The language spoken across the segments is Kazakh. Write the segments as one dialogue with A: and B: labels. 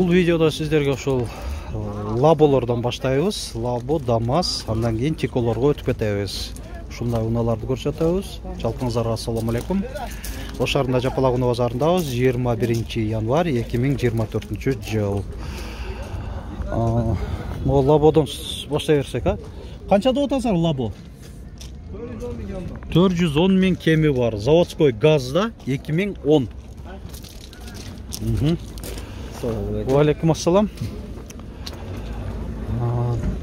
A: бул видеодо сиздерге ушул лаболордон баштайбыз. Лабо дамаз андан кийин тиколорго өтүп кетебиз ушундай унааларды көрсөтөбүз жалпыңыздарга ассалому алейкум ош шаарында жапалак унаа базарындабыз жыйырма биринчи январь эки миң жыйырма төртүнчү жыл. Могу лабодон баштай берсек а? Канча деп атасыңар лабо? Төрт жүз он миң кеми бар. Заводской газда эки миң он. Алейкум ассалам.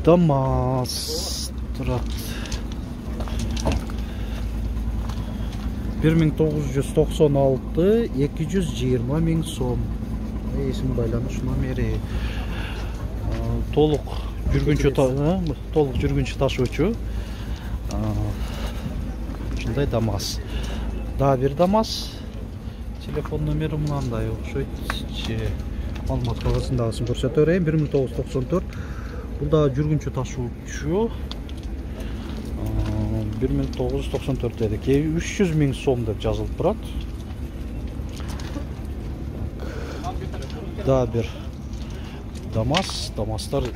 A: Дамаз турат бир миң тогуз жүз токсон алты эки жүз жыйырма миң сом. Эсим байланыш номери толук жүргүнчү толук жүргүнчү ташуучу ушундай дамаз дагы бир дамаз телефон номери мынандай окшойт токсон төрт. Бул дагы жүргүнчү ташуучу бир миң тогуз жүз токсон төрт дедик үч жүз миң сом деп жазылып дамаздар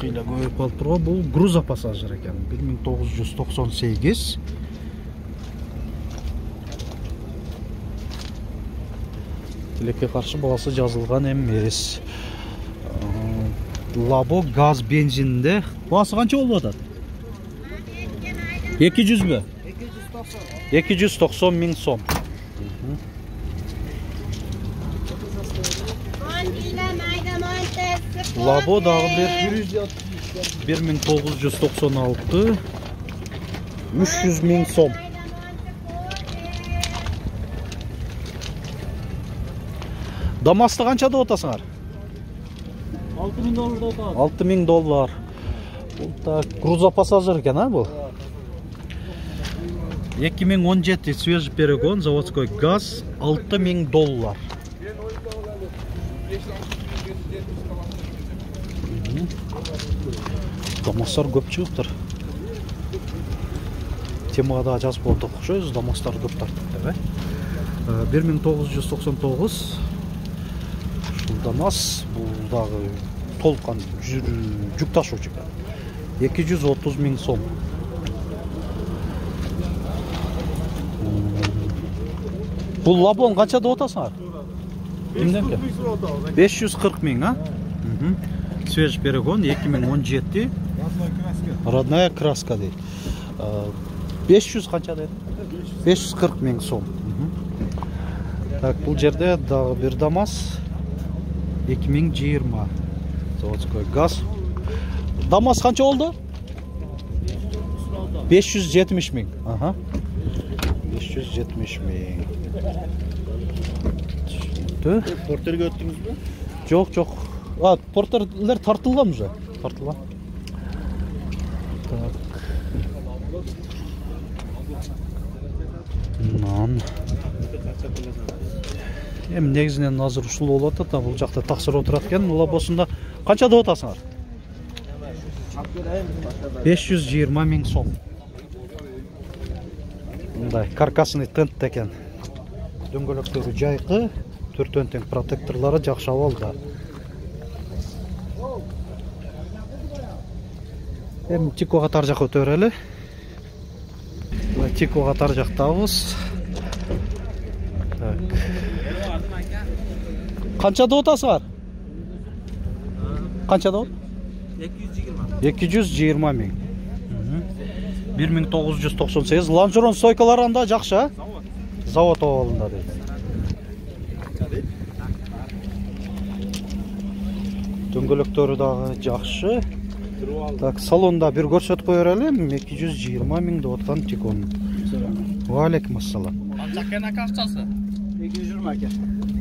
A: кыйла көбөйүп калып турган бул грузопассажир экен бир миң тогуз жүз токсон сегиз тилекке каршы баасы жазылган эмес лабо газ бензинде баасы канча болуп атат эки жүзбү эки жүз токсон миң сом лабо дагы бир бир миң тогуз жүз токсон алты үч жүз миң сом дамасты қанша деп атасыңар
B: алты миң доллар деп
A: алты миң доллар. Бул так грузопассажир экен а бул эки миң он жети свежий перегон заводской газ алты миң доллар. Дамастар көп чыгыптыр темага дагы жазып койдук окшойбуз дамастар көп тарттык деп э бир миң тогуз жүз токсон тогуз нас бул дагы толкан жүк ташуучуга эки жүз отуз миң сом бул лабон канча деп атасыңар кимден экен беш жүз кырк миң а свежий перегон эки миң он жети родная краска дейт беш жүз канча дейт беш жүз кырк миң сом так бул жерде дагы бир дамас 2020 Zavotskoy gaz. Damas kaç oldu? 570 bin. Aha. 570 bin. Şimdi. Porter göttünüz
B: mü? Yok
A: yok. Ha, porterler tartılgan mı? Tartılgan. Tak. Nan. Эми негизинен азыр ушул болуп атат да бул жакта таксыр отурат экен лабосунда канча деп атасыңар беш жүз жыйырма миң сом. Мындай каркасный тент экен дөңгөлөктөрү жайкы төртөн тең протекторлору жакшы абалда эми тикога тар жака өтө берели тикога тар жактабыз қанша деп атасыңар қанша деп
B: эки жүз жыйырма
A: эки жүз жыйырма миң бир миң тогуз жүз токсон сегиз лонжерон стойкалары анда жакшы а завод абалында дейт дөңгөлөктөрү дагы жакшы так салонда бир көрсөтүп кое берели эки жүз жыйырма миң деп аткан тикон валейкум ассалам
B: канча экен ака акчасы эки жүз жыйырма экен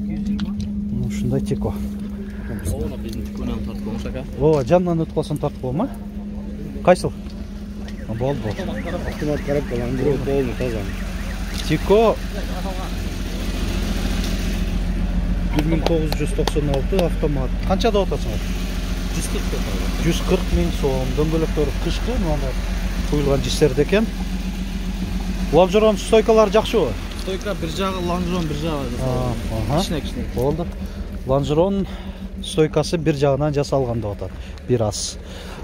A: ушундай теко
B: ооба
A: ооба жанынан өтүп калсам тартып коем а кайсыл болду болду
B: автомат таза
A: тико бир миң тогуз жүз токсон алты автомат. Канча деп атасыңар
B: жүз кырк
A: жүз кырк миң сом дөңгөлөктөрү кышкы мындай куюлган жистерде экен лонжерон стойкалары жакшыбы
B: стойка бир жагы лонжерон бир жагы
A: кичине
B: кичине
A: болду лонжерон стойкасы бир жагынан жасалган деп атат бир ас.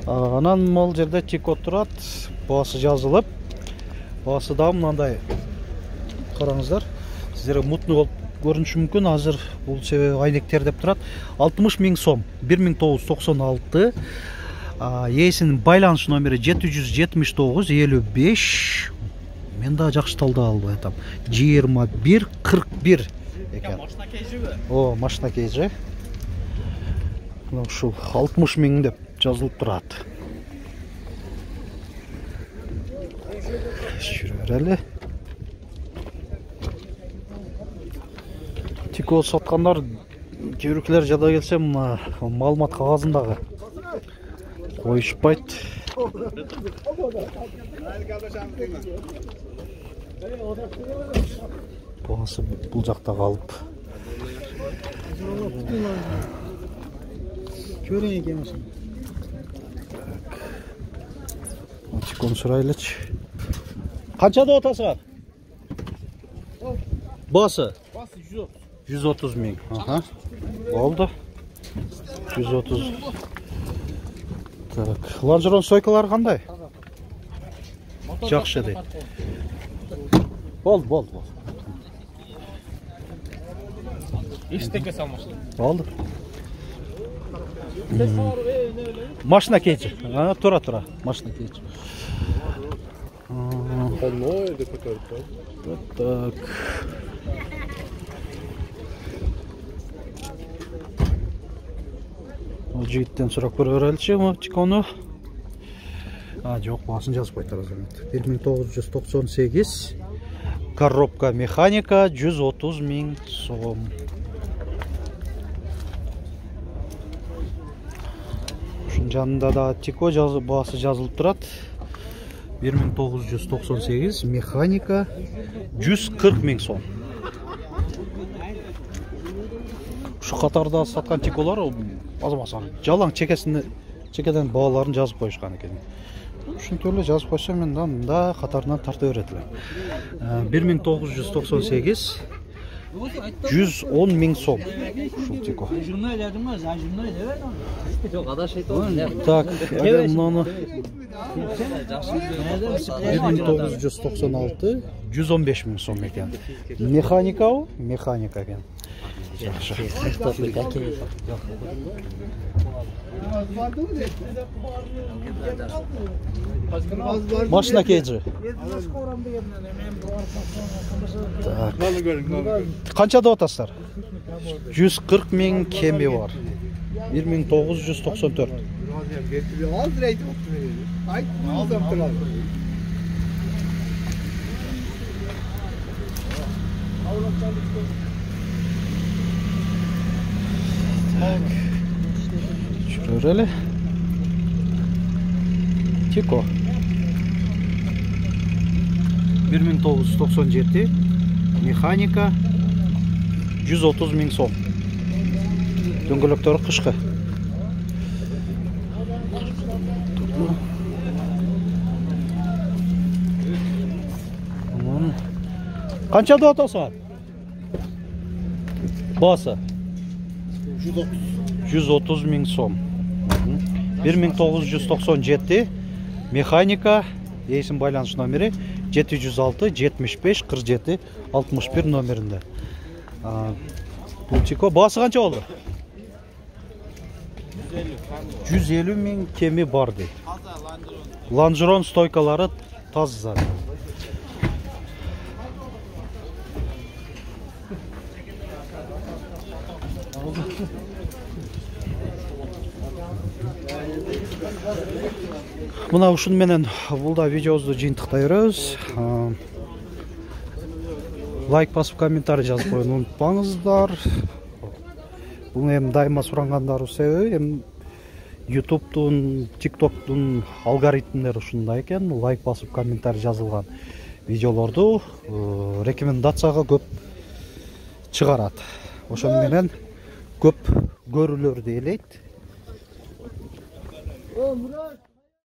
A: А, анан могул жерде тико турат баасы жазылып баасы дагы мындай караңыздар сиздерге мутный болуп көрүнүшү мүмкүн азыр бул себеби айнектер деп турат алтымыш миң сом. Бир миң тогуз жүз токсон алты. Ээсинин байланыш номери жети жүз жетимиш тогуз элүү беш мен дагы жакшы талдап албай атам жыйырма бир кырк бир экен
B: Машина кейжігі.
A: о машина кейжи. Мына ушул алтымыш миң деп жазылып турат. Жүрө берели тико саткандар кээ биркилер жада келсе мына маалымат кагазындагы коюшпайт баасы бул жакта калып
B: Көрің екен машина.
A: тикону сурайлычы канча деп атасыңар баасы
B: Басы? Жүз
A: миң аха. Болду жүз отуз так. Лонжерон стойкалары кандай жакшы дейт болду болду болду
B: Ештеке салмашы.
A: болду машина кейчи А, тура тура машина кейчи
C: Оно деп көтөрүп коюп.
A: так Ол жигиттен сурап көрө береличи тикону а жок баасын жазып азамат. Бир миң тогуз жүз токсон сегиз коробка механика жүз отуз миң сом жанында да тико жазы- баасы жазылып токсон сегиз механика жүз кырк миң сом. Ушу катарда саткан тиколор азамат жалаң чекесин чекеден бааларын жазып коюшкан экен ушинтип эле жазып койсо мен да мында катарынан тарта берет элем бир миң тогуз жүз токсон сегиз жүз он миң сом. Так мунуну
B: Nerede
A: бир миң тогуз жүз токсон алты жүз он беш миң сом экен механикабы механика экен жакшы машина кейжи так
C: Наны көрүң, наны көрүң.
A: канча деп атасыздар жүз кырк бар берели тико. Бир миң тогуз жүз токсон жети механика. Жүз отуз миң сом. Дөңгөлөктөрү кышкы Анан канча деп атасыңар баасы жүз отуз миң сом. Бир миң тогуз жүз токсон жети механика ээсин байланыш номери жети жүз алты жетимиш беш кырк жети алтымыш бир номеринде А, бул чико баасы канча болду жүз элүү миң кеми бар дейт лонжерон стойкалары таза мына ушуну менен бул да видеобузду жыйынтыктай беребиз лайк басып комментарий жазып коюуну унутпаңыздар. Бул эми дайыма сурангандарыбыз себеби эми ютубтун тиктоктун алгоритмдери ушундай экен. Лайк басып комментарий жазылган видеолорду э, рекомендацияга көп чыгарат. Ошону менен көп көрүүлөрдү ээлейт
B: О Murat.